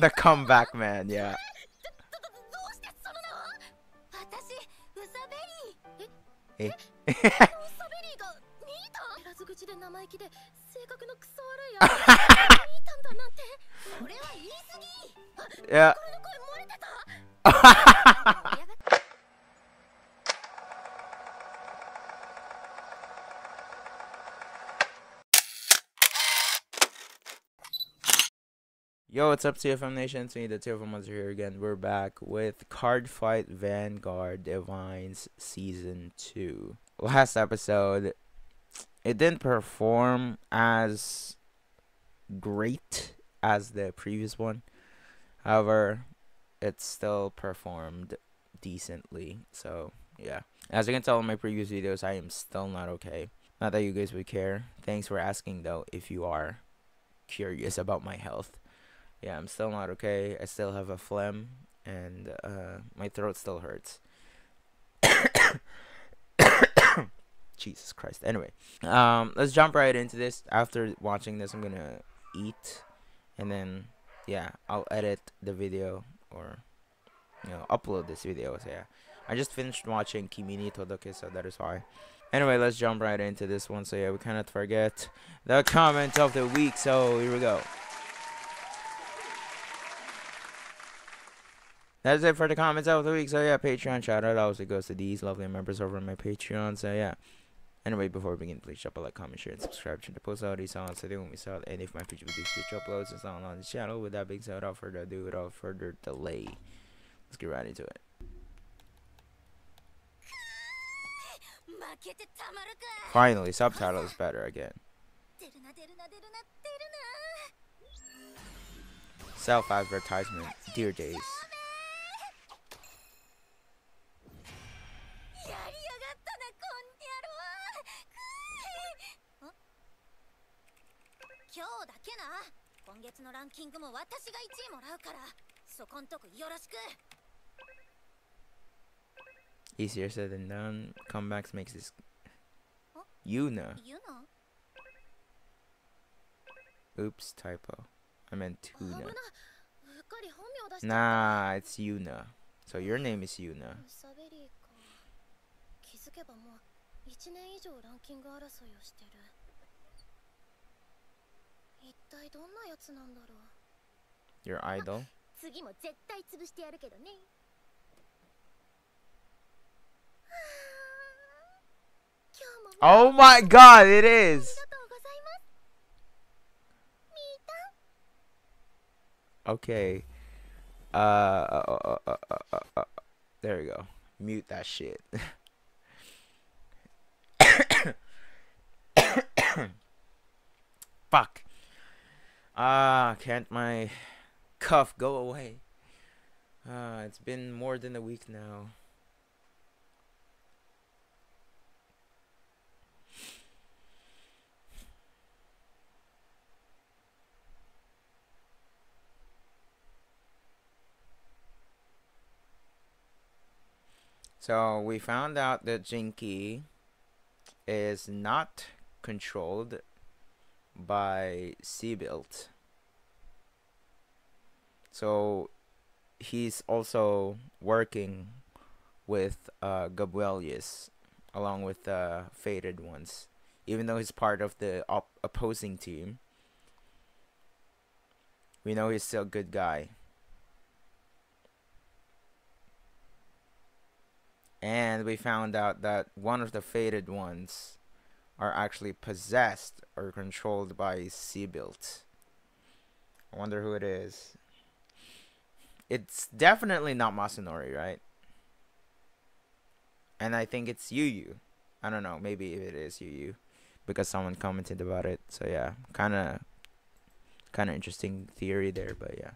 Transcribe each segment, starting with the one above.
The comeback man, yeah. えウ Yo, what's up, TFM Nation? It's me, the TFM Monster here again. We're back with Card Fight Vanguard Divines Season 2. Last episode, it didn't perform as great as the previous one. However, it still performed decently. So, yeah. As you can tell in my previous videos, I am still not okay. Not that you guys would care. Thanks for asking, though, if you are curious about my health yeah, I'm still not okay. I still have a phlegm and uh, my throat still hurts. Jesus Christ. Anyway, um, let's jump right into this. After watching this, I'm gonna eat, and then yeah, I'll edit the video or you know upload this video. So yeah, I just finished watching Kimi Todoke, so that is why. Anyway, let's jump right into this one. So yeah, we cannot forget the comment of the week. So here we go. That's it for the comments of the week. So yeah, Patreon shout out also goes to these lovely members over on my Patreon. So yeah. Anyway, before we begin, please drop a like, comment, share, and subscribe to the post all these songs so today when we saw any of my future videos, future uploads, and so on on the channel. With that being said, without further ado, without further delay, let's get right into it. Finally, subtitle is better again. Self advertisement, dear days. 月のランキングも私が1位もらうからそこんとこよろしく Easier said than done. Comebacks makes this. Yuna. Yuna? Oops, typo. I meant tuna. Nah, it's Yuna. So your name is Yuna. 気づけばもう1年以上ランキング争いをしてる。一体どんなやつなんだろう Your idol? 次も絶対潰してやるけどね Oh my god, it is! Okay. Uh, uh, uh, uh, there we go. Mute that shit. Fuck. Ah, can't my cuff go away? Ah, it's been more than a week now. So we found out that Jinky is not controlled by Sibyl. So he's also working with uh, Gabuelius along with the uh, Faded Ones. Even though he's part of the op opposing team, we know he's still a good guy. And we found out that one of the Faded Ones are actually possessed or controlled by Sibyl. I wonder who it is. It's definitely not Masanori, right? And I think it's Yu I don't know. Maybe it is Yu because someone commented about it. So yeah, kind of, kind of interesting theory there. But yeah.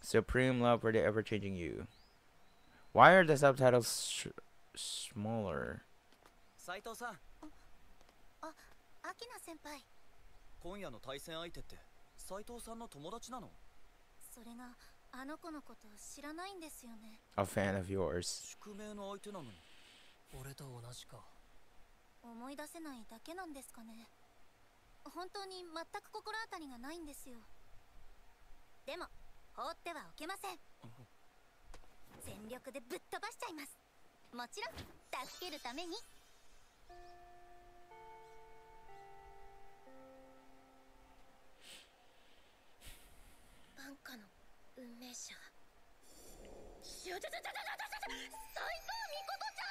Supreme love for the ever-changing you. Why are the subtitles smaller? 斉藤さん。あ、アキナ先輩。今夜の対戦相手って斉藤さんの友達なの？それがあの子のこと知らないんですよね。A fan of yours. 宿命の相手なのに。俺と同じか。思い出せないだけなんですかね。本当に全く心当たりがないんですよ。でも放ってはおけません。全力でぶっ飛ばしちゃいます。もちろん助けるためにバンカの運命者？しゃちゃちゃちゃちゃちゃ斎藤美琴ちゃ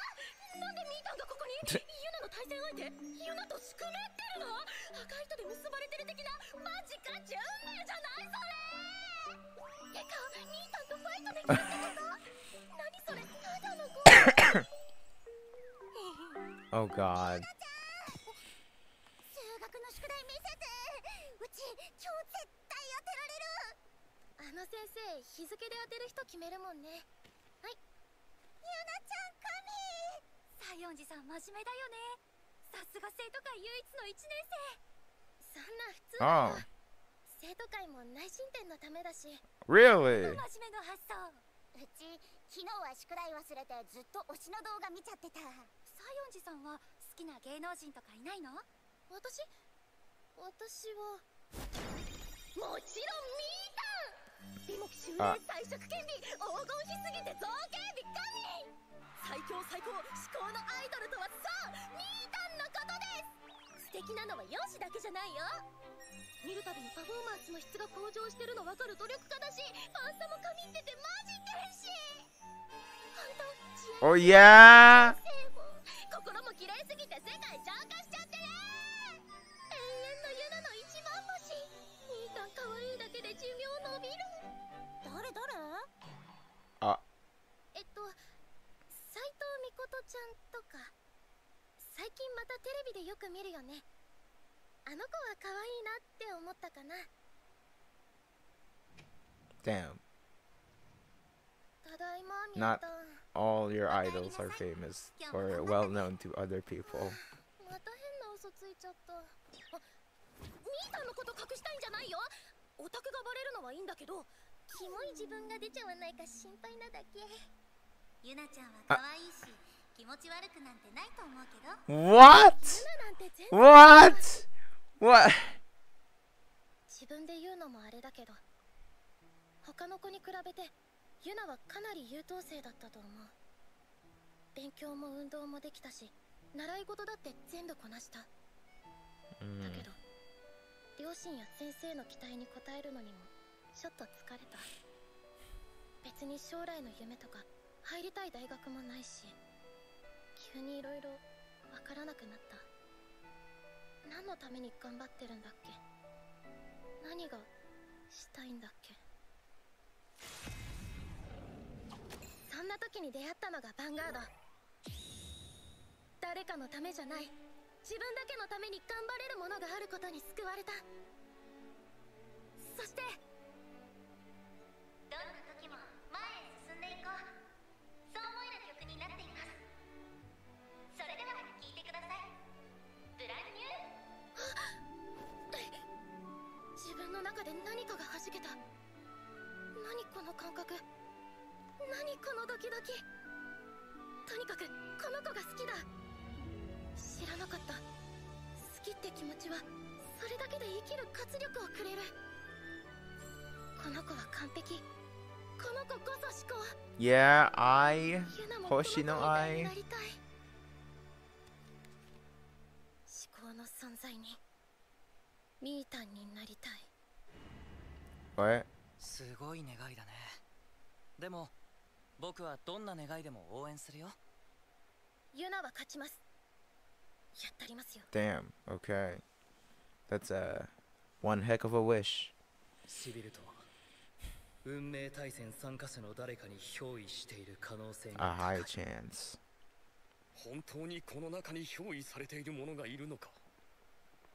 んなんでミータンがここにユナの対戦相手ユナとしくめってるの赤い人で結ばれてる的なマジか運命じゃないそれてかミータンとファイトできるってこと何それただのゴー Oh god. の先生日付で当てる人決めるもんね。はい。ゆなちゃん神。西園寺さん真面目だよね。さすが生徒会唯一の1年そんな普通だ Oh, よ生徒会も内申点のためだし。Really? 生真面目な発想。うち昨日は宿題忘れてずっと推しの動画見ちゃってた。西園寺さんは好きな芸能人とかいないの？私？私は。もちろんミーあ彩色兼備黄金比すぎて造形美神最強最高至高のアイドルとはそうミータンのことです素敵なのは容姿だけじゃないよ見るたびにパフォーマンスの質が向上してるの分かる努力家だしファンサも神っててマジ天使本当自愛 Oh yeah. 心も綺麗すぎて世界浄化しちゃっちゃんとか最近またテレビでよく見るよねあの子は可愛いなって思ったかな Damn. ただいまミ Not ータン All your idols are famous or well known to other people. また変な嘘ついちゃったあミータンのこと隠したいんじゃないよオタクがバレるのはいいんだけどキモい自分が出ちゃわないか心配なだけゆなちゃんは可愛いし 気持ち悪くなんてないと思うけど What? What? What? 自分で言うのもあれだけど他の子に比べてユナはかなり優等生だったと思う勉強も運動もできたし習い事だって全部こなしただ Mm. けど両親や先生の期待に応えるのにもちょっと疲れた別に将来の夢とか入りたい大学もないし急にいろいろわからなくなった。何のために頑張ってるんだっけ？何がしたいんだっけ？そんな時に出会ったのがヴァンガード。誰かのためじゃない。自分だけのために頑張れるものがあることに救われた。そして何かが弾けた。何この感覚。何このドキドキ。とにかくこの子が好きだ。知らなかった。好きって気持ちはそれだけで生きる活力をくれる。この子は完璧。この子こそ思考。Yeah, I. 星の愛。思考の存在に。ミータンに What? すごい願いだねでも僕はどんな願いでも応援するよユナは勝ちますやったりますよ Damn. Okay. That's a one heck of a wish. シビルとは運命対戦参加者の誰かに憑依している可能性 A が high 高い chance. 本当にこの中に憑依されている者がいるのか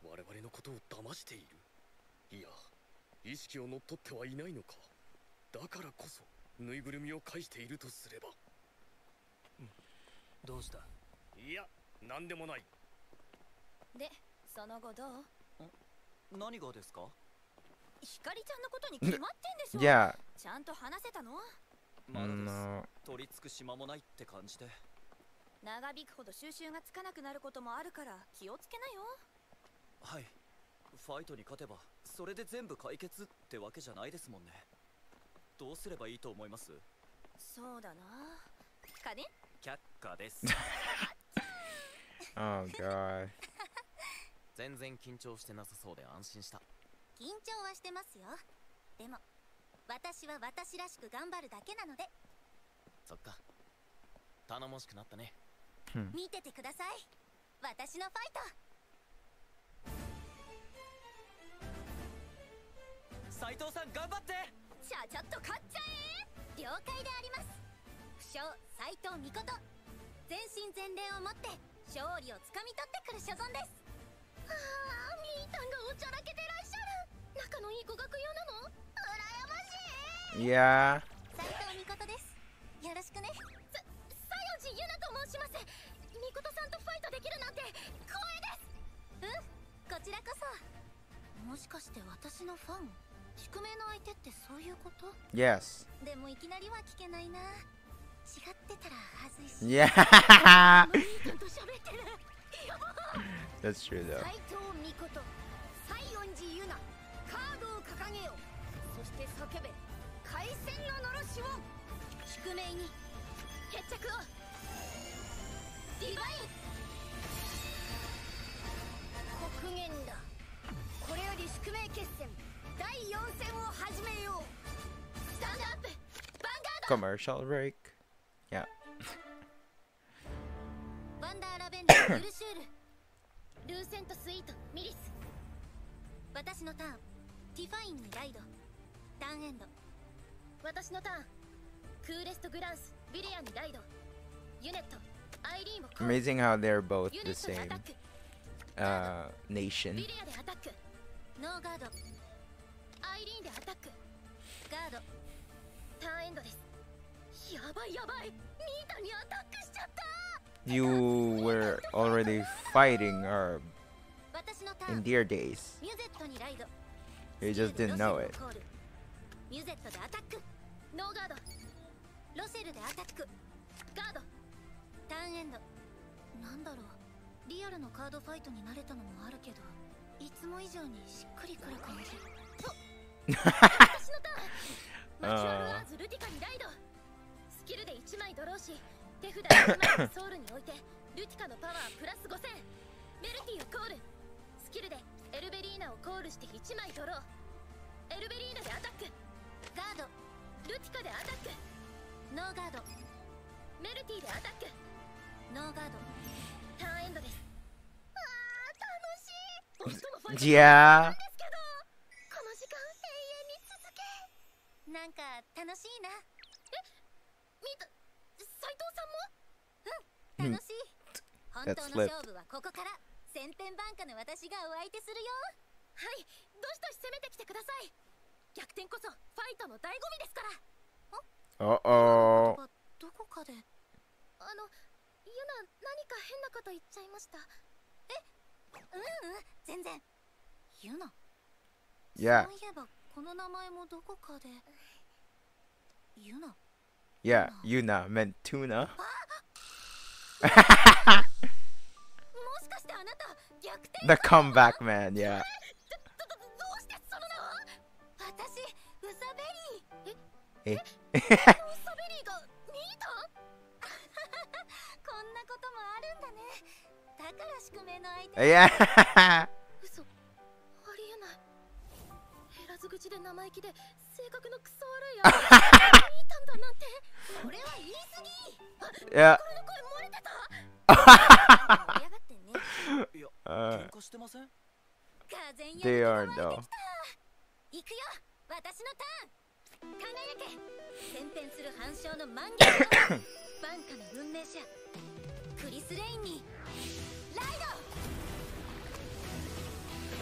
我々のことを騙しているいや意識を乗っ取ってはいないのか。だからこそぬいぐるみを返しているとすれば。どうした？いや何でもない。でその後どう？何がですか？ひかりちゃんのことに決まってんでしょ。Yeah. ちゃんと話せたの？まだです.取り付く島もないって感じで。長引くほど収集がつかなくなることもあるから気をつけなよ。はいファイトに勝てばそれで全部解決ってわけじゃないですもんね。どうすればいいと思います？そうだな。かね却下です。Oh god. 全然緊張してなさそうで安心した。緊張はしてますよ。でも私は私らしく頑張るだけなので。そっか。頼もしくなったね。見ててください。私のファイト斉藤さん頑張って。ちゃちゃっと勝っちゃえ。了解であります。不詳斎藤美琴。全身全霊をもって勝利をつかみ取ってくる所存です。ああみーたんがおちゃらけてらっしゃる。仲のいい語学用なの？羨ましい。Yeah. 斎藤美琴です。よろしくね。さ西園寺ゆなと申します。みことさんとファイトできるなんて光栄です。うん？こちらこそ。もしかして私のファン？宿命の相手ってそういうこと？Yes. でもいきなりは聞けないな。違ってたらはずいし。Yeah. That's true though. 斎藤美琴西園寺ゆなカードを掲げよそして叫べ。海戦ののろしを宿命に決着を。ディバイ。ン国言だ。これより宿命決戦第4戦を始めようスタンドアップヴァンガード Commercial break. Yeah. ワンダーラベンダーブルシュールルーセントスイートミリス私のターンティファインにライドターンエンド私のターンクーレストグランスビリアにライドユネットアイリーンをコール Amazing how they're both ユネ the ットでア same タック uh nation. イリーンでアタックガードターンエンドですやばいやばいミータにアタックしちゃった You were already fighting her 私のター in ン dear days. ミュゼットにライド You just didn't know it. ミュゼットでアタックノーガードロセルでアタックガードターンエンドなんだろうリアルのカードファイトに慣れたのもあるけどいつも以上にしっくりくる感じ 私のターンマチュアルアーズルティカにライドスキルで1枚ドローし手札1枚ソウルに置いてルティカのパワープラス5000メルティをコールスキルでエルベリーナをコールして1枚ドローエルベリーナでアタックガードルティカでアタックノーガードメルティでアタックノーガードターンエンドですあー楽しい本当のファイト Yeah. か楽しいな。みた斉藤さんも？うん楽しい。本当の.勝負はここから千変万化の私がお相手するよ。はいどしどし攻めてきてください。逆転こそファイトの醍醐味ですから。Uh oh. はどこかで。あのユナ何か変なこと言っちゃいました？うんうん全然。ユナ。Yeah. そういえばこの名前もどこかで ユナ Yeah. Yuna meant tuna. もしかしてあなた逆転 The comeback man. Yeah. どどどうしてその名を私ウサベリーえウサベリーがミータンこんなこともあるんだねだから宿命の相手 Yeah. 嘘ありえない減らず口で生意気で 性格のクソ悪いやな い過ぎ。い They are though. 行くる反証・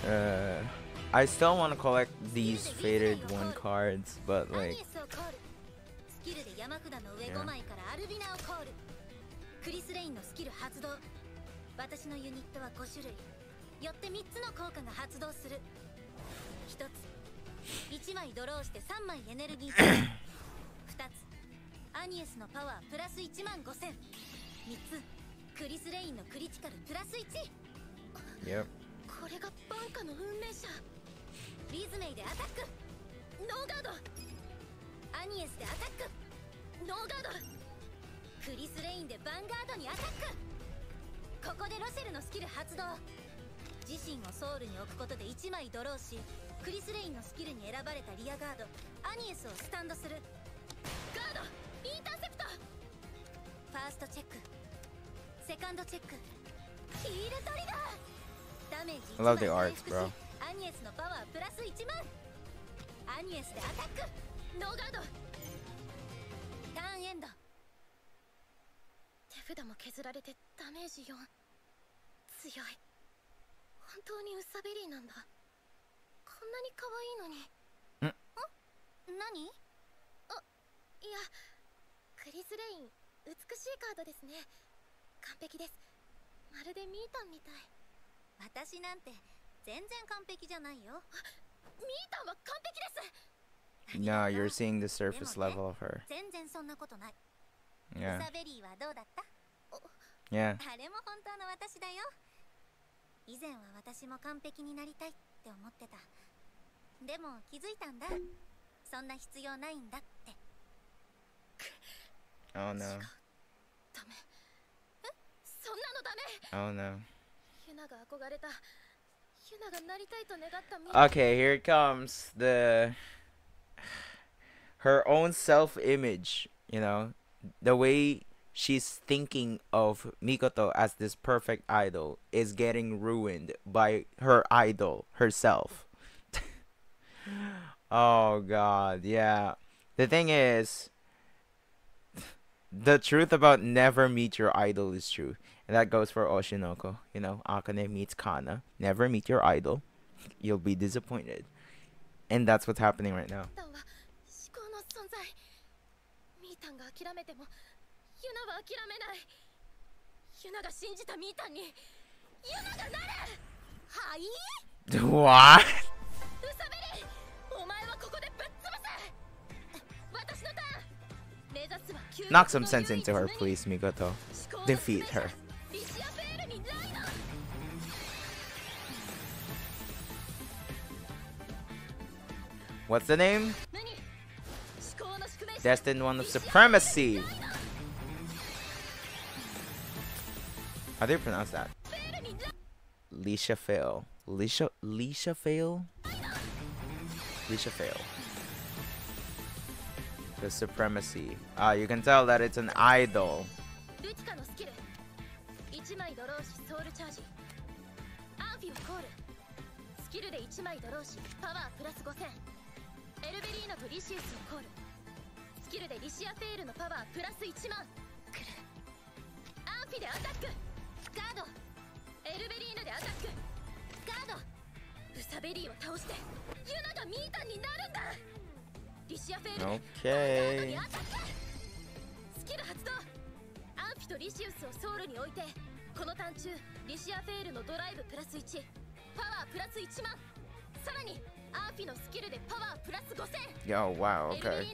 Uh... I still want to collect these faded one cards, but ア like, ニエスをコールスキルで山札の上 Yeah. 5枚からアルビナをコールクリス・レインのスキル発動私のユニットは5種類よって3つの効果が発動する1つ1枚ドローして3枚エネルギー2つアニエスのパワープラス1万5000 3つクリス・レインのクリティカルプラス1 yep. こ これがバンカの運命者 リズメイでアタックノーガード。アニエスでアタック。ノーガード。クリス・レインでヴァンガードにアタック。ここでロシェルのスキル発動自身をソウルに置くことで1枚ドローしクリス・レインのスキルに選ばれたリアガードアニエスをスタンドする。ガード。インターセプト。ファーストチェック。セカンドチェック。ヒールトリガー。ダメージ I love 1 the 枚 arts, 回復し bro. アニエスのパワープラス1万。アニエスでアタック。ノーガード。ターンエンド。手札も削られてダメージ4強い。本当にウサベリーなんだ。こんなに可愛いのに。ん？何？あいやクリス・レイン。美しいカードですね。完璧です。まるでミータンみたい。私なんて全然完璧じゃないよミータンは完璧です No, you're seeing the surface level of her. 全然そんなことない、 Yeah. ウサベリーはどうだった Yeah. あれも本当の私だよ以前は私も完璧になりたいって思ってたでも気づいたんだそんな必要ないんだって Oh no. ダメえそんなのダメ Oh no. ユナが憧れた Okay, here it comes. The her own self-image, you know, the way she's thinking of Mikoto as this perfect idol is getting ruined by her idol herself. oh god, yeah. The thing is the truth about never meet your idol is true. And that goes for Oshi no Ko. You know, Akane meets Kana. Never meet your idol. You'll be disappointed. And that's what's happening right now. What? Knock some sense into her, please, Mikoto. Defeat her. What's the name? Destined One of Supremacy! How do you pronounce that? Leisha Fail. Leisha, Leisha Fail? Leisha Fail. The Supremacy. Ah, uh, you can tell that it's an idol. リシウスをコール。スキルでリシアフェールのパワープラス1万。くるアンフィでアタック。ガード。エルベリーナでアタック。ガード。ウサベリーを倒してユナがミータンになるんだ。リシアフェール。で.ガー。ドにアタック。スキル発動。アンフィとリシウスをソウルに置いてこのターン中リシアフェールのドライブプラス1パワープラス1万。さらに Yo! wow, okay.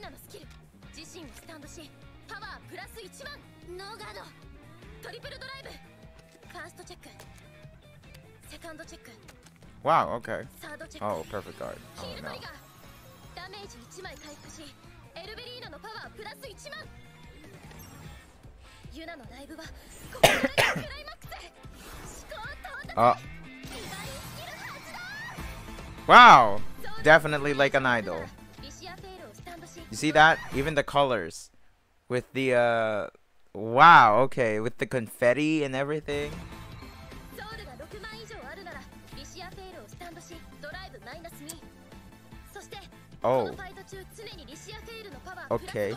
Wow, okay. Oh, perfect guard. Oh no. uh. Wow definitely like an idol. You see that? Even the colors. With the, uh... Wow, okay. With the confetti and everything. Oh. Okay.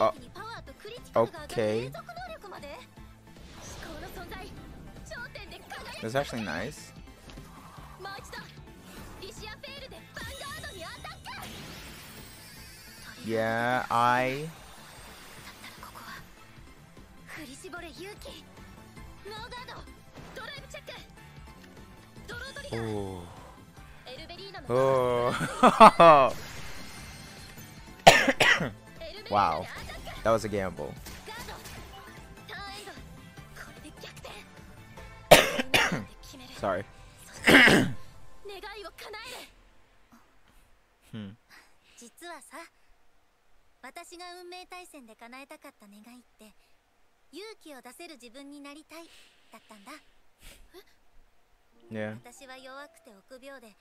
Uh, okay. That's actually nice. Yeah, I. Oh. Oh. wow. That was a gamble. Sorry. hmm. hmm. 私が運命対戦で叶えたかった願いって勇気を出せる自分になりたいだったんだ。Yeah. 私は弱くて臆病で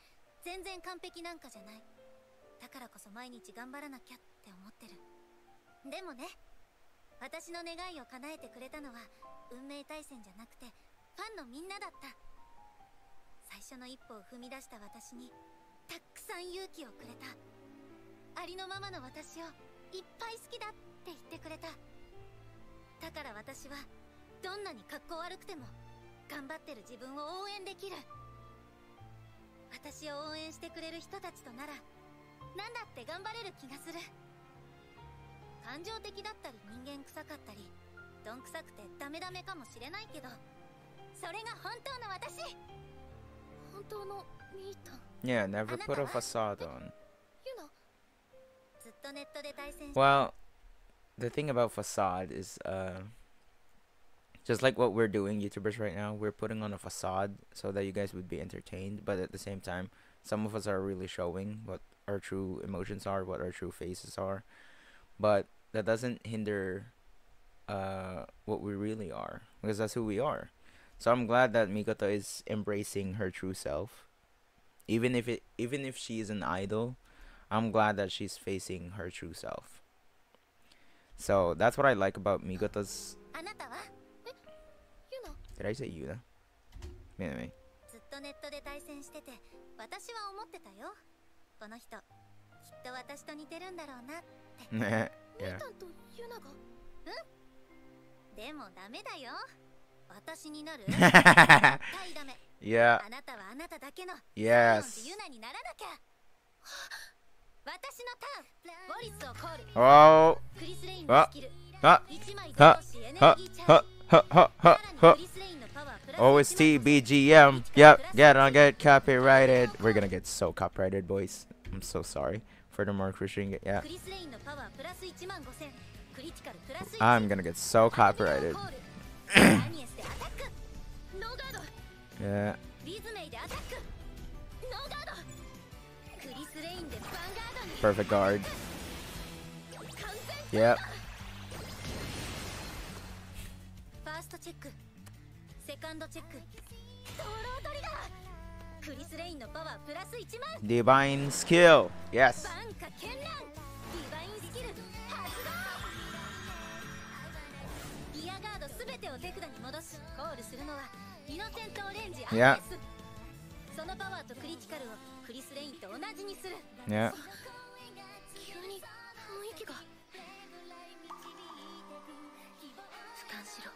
全然完璧なんかじゃない。だからこそ毎日頑張らなきゃって思ってる。でもね私の願いを叶えてくれたのは運命対戦じゃなくてファンのみんなだった。最初の一歩を踏み出した私にたくさん勇気をくれた。ありのままの私をいっぱい好きだって言ってくれた。だから私はどんなに格好悪くても頑張ってる自分を応援できる。私を応援してくれる人たちとなら何だって頑張れる気がする。感情的だったり人間臭かったりどんくさくてダメダメかもしれないけどそれが本当の私。本当のミータン Yeah, never put a facade on. Well, the thing about facade is, uh, just like what we're doing, YouTubers right now, we're putting on a facade so that you guys would be entertained, but at the same time, some of us are really showing what our true emotions are, what our true faces are, but that doesn't hinder uh what we really are because that's who we are. So I'm glad that Mikoto is embracing her true self. Even if it even if she is an idol, I'm glad that she's facing her true self. So that's what I like about Mikoto's あなたはユナ Did I say Yuna? Anyway. ずっとネットで対戦してて私は思ってたよこの人きっと私と似てるんだろうな yeah. ミータンとユナがでもダメだよ私になる絶対ダメ yeah. あなたはあなただけの Yes. ユナにならなきゃ Oh. Ah. Ah. TBGM. Yep. Get on. Get copyrighted. We're gonna get so copyrighted, boys. I'm so sorry. Furthermore, Christian. Yeah. I'm gonna get so copyrighted. yeah. Perfect guard. 完全 Yep. ファーストチェックセカンドチェックトロートリガークリス・レインのパワープラス1万 Divine skill. Yes. バンカ絢爛ディバインスキル発動リアガードすべてを手札に戻しコールするのはイノセントオレンジアイ Yeah. クリス・レインと同じにする。Yeah. 急に雰囲気が。俯瞰しろ。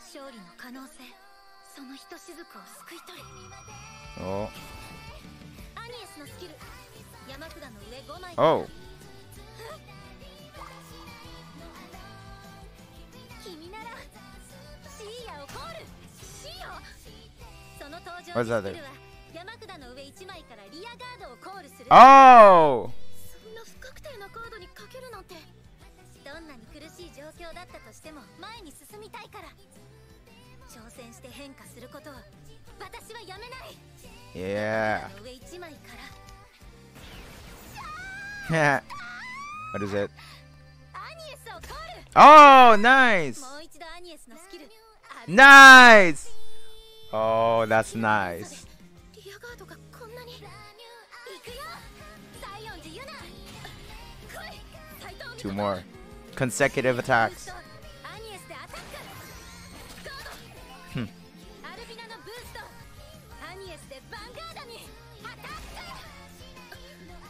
勝利の可能性。そのひとしずくを救い取れ。Oh. アニエスのスキル。山札の上5枚。Oh. 君ならシーヤをコール。シーヤその登場スキルは山札の上1枚からリアガードをコールする Oh. そんな不確定なカードにかけるなんてどんなに苦しい状況だったとしても前に進みたいから挑戦して変化することを私はやめない Yeah. 上1枚から what is it? Oh, nice. Nice. Oh, that's nice. two more consecutive attacks. Hmm.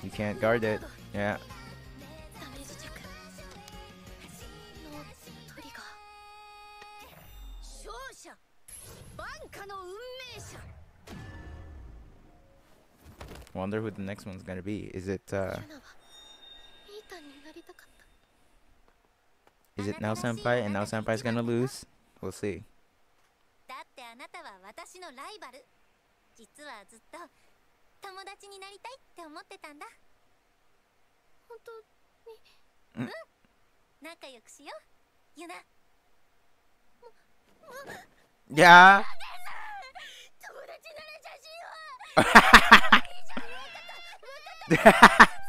You can't guard it. Yeah. Wonder who the next one's gonna be. Is it, uh... is it now senpai and now senpai's gonna lose? We'll see. だってあなたは私のライバル。実はずっと友達になりたいって思ってたんだ。本当仲良くしよう。ユナ。Yeah.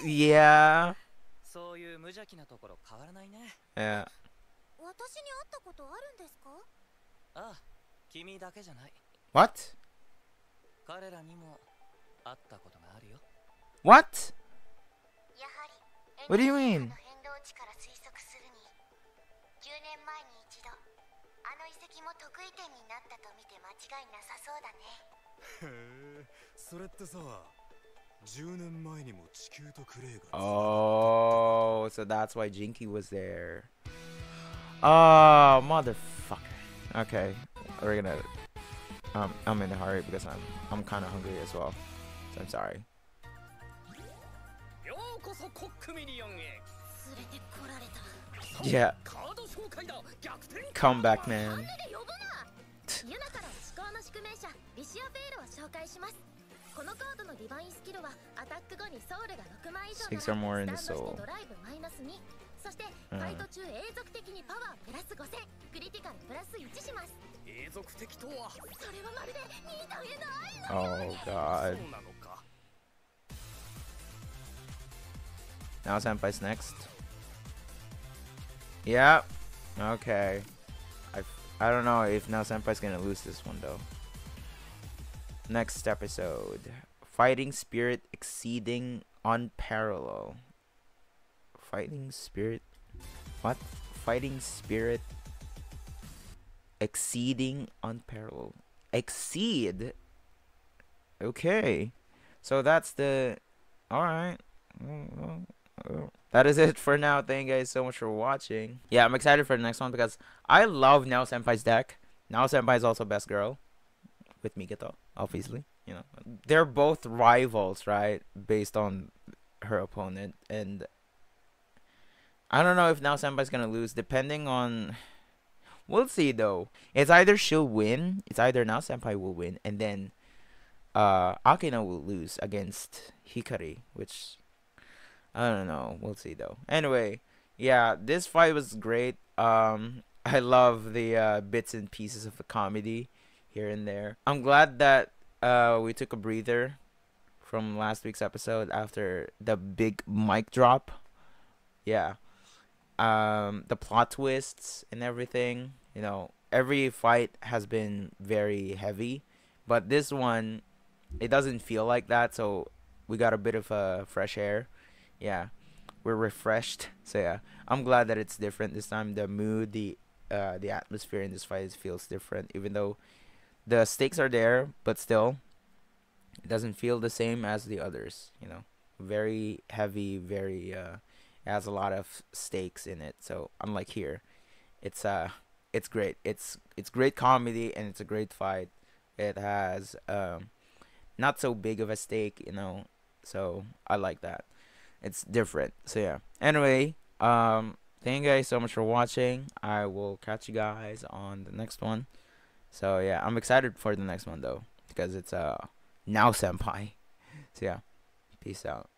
いやそういう無邪気なところ変わらないね。私に会ったことあるんですか？ああ、君だけじゃない。What? 彼らにも会ったことがあるよ。What? What do you mean? それってさ Oh, so that's why Jinky was there. Oh, motherfucker. Okay, we're gonna. Um, I'm in a hurry because I'm I'm kind of hungry as well. So I'm sorry. Yeah. Come back, man. Six or more in the スタンドし soul. てドライブマイナス2そしてうんファイト中永続的にパワープラス5000クリティカルプラス1します永続的とはそれはまるでミータンへの愛 Oh そ God. うなのか Now Senpai's next. Yeah. Okay. I I don't know if now Senpai's gonna lose this one though. Next episode. Fighting spirit exceeding unparalleled. Fighting spirit what? Fighting spirit exceeding unparalleled. Exceed Okay. So that's the alright. That is it for now. Thank you guys so much for watching. Yeah, I'm excited for the next one because I love Now Senpai's deck. Now Senpai is also best girl with Mikoto, obviously. You know, they're both rivals, right? Based on her opponent, and I don't know if Now Senpai's gonna lose, depending on. We'll see though. It's either she'll win, it's either Now Senpai will win, and then uh Akina will lose against Hikari, which I don't know. We'll see though. Anyway, yeah, this fight was great. Um, I love the uh, bits and pieces of the comedy here and there. I'm glad that uh, we took a breather from last week's episode after the big mic drop. Yeah. Um, the plot twists and everything. You know, every fight has been very heavy, but this one, it doesn't feel like that. So we got a bit of uh, fresh air yeah we're refreshed so yeah i'm glad that it's different this time the mood the uh the atmosphere in this fight feels different even though the stakes are there but still it doesn't feel the same as the others you know very heavy very uh has a lot of stakes in it so unlike here it's uh it's great it's it's great comedy and it's a great fight it has um not so big of a stake you know so i like that it's different. So yeah. Anyway, um thank you guys so much for watching. I will catch you guys on the next one. So yeah, I'm excited for the next one though because it's uh now senpai. So yeah. Peace out.